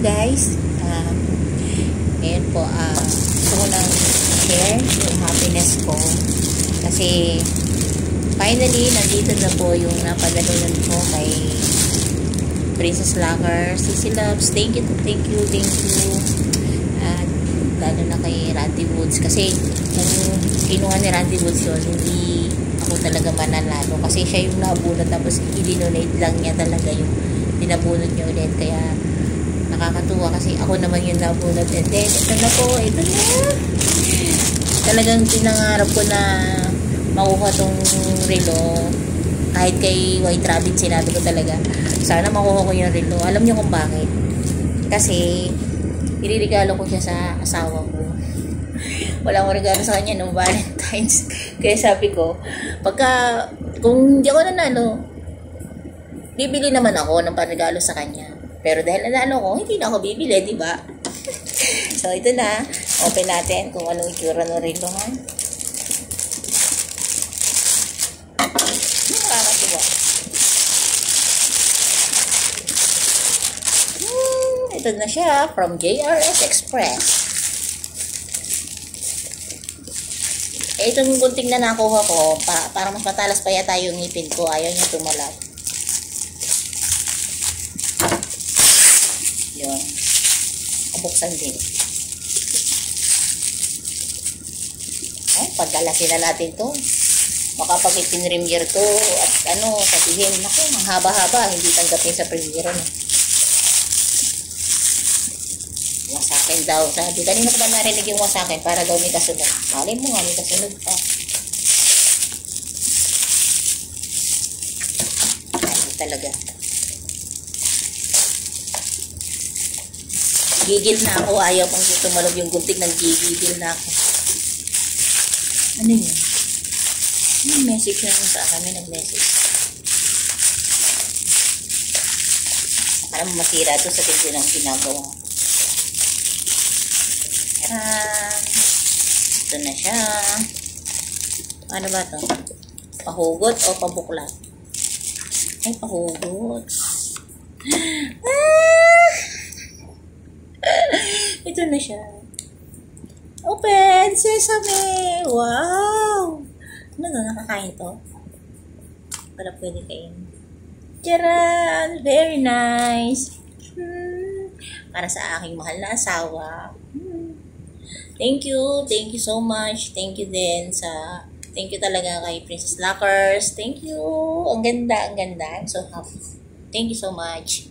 Guys. Um, ngayon po, uh, gusto ko lang share yung happiness ko. Kasi finally, nandito na po yung napadalunan ko kay Princess Locker, Sissy Loves. Thank you, thank you, thank you. At lalo na kay Randy Woods. Kasi kung kinuha ni Randy Woods yun, hindi ako talaga mananalo. Kasi siya yung nabunot tapos i-donate lang niya talaga yung pinabunot niya ulit. Kaya nakakatuwa kasi ako naman yung nabunot. And then, ito na po, ito na. Talagang pinangarap ko na makuha tong relo. Kahit kay White Rabbit, sinabi ko talaga, sana makuha ko yung relo. Alam niyo kung bakit? Kasi, iriregalo ko siya sa asawa ko. Wala akong regalo sa kanya no Valentine's. Kaya sabi ko, pagka, kung hindi ako nanalo, bibili naman ako ng panregalo sa kanya. Pero dahil nanalo ko, hindi na ako bibili, di ba? so, ito na. Open natin kung anong itsura ng relo ha. Nakakatuwa. Hmm, ito na siya from JRS Express. Eh, itong gunting na nakuha ko, pa, para mas matalas pa yata yung ngipin ko. Ayaw niya tumalab. Yun. Kabuksan din. Ay, pagkalasin na natin to. Baka pag ipinremiere to, at ano, sabihin, naku, ang haba-haba, hindi tanggapin sa premiere. No? Wasakin daw. Sabi, kanina ko ba narinig yung wasakin para daw may kasunod. Malay mo nga, may kasunod pa. Talaga. Gigil na ako. Ayaw pang tumalog yung gunting ng gigil na ako. Ano yun? May message na sa akin. May nag-message. Para masira to sa video ng ginagawa. Tara! Ito na siya. Ano ba to? Pahugot o pabuklat? Ay, pahugot. Ah! Ito na siya. Open! Sesame! Wow! Ano na, nakakain to? Para pwede kain. Charan! Very nice! Hmm. Para sa aking mahal na asawa. Hmm. Thank you. Thank you so much. Thank you din sa... Thank you talaga kay Princess Lockers. Thank you. Ang ganda, ang ganda. I'm so happy. Thank you so much.